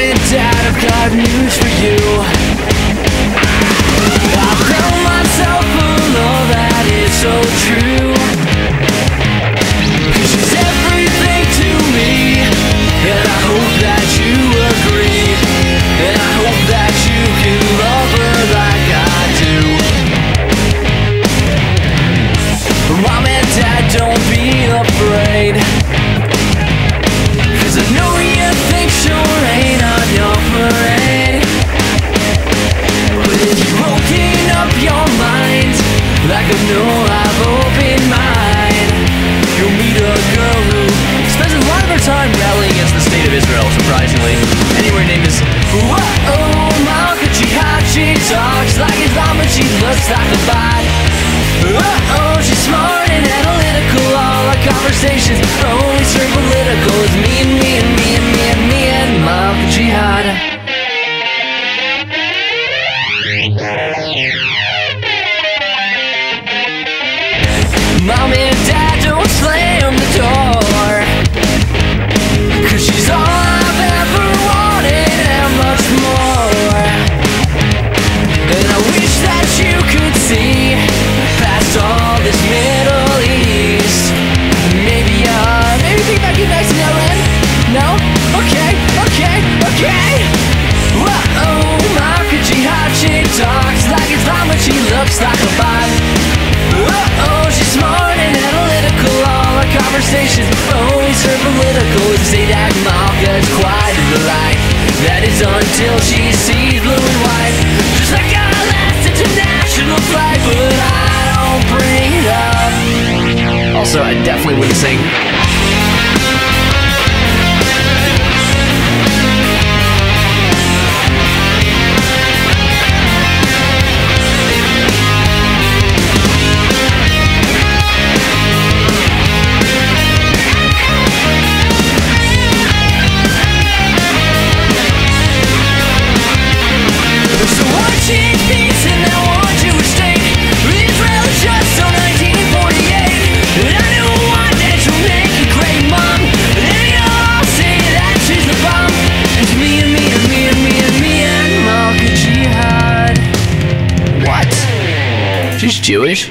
And Dad, I've got news for you. surprisingly. Anyway, her name is Whoa, Malka, she hot, she talks like a llama, she looks like a bot. Oh, she's smart and analytical, all our conversations are only turn political. It's me and me and me and me and me and Malka Jihad. political say that quite. That is until she sees blue and white. Just like our last international flight, but I don't bring it up. Also, I definitely wouldn't sing. Jewish?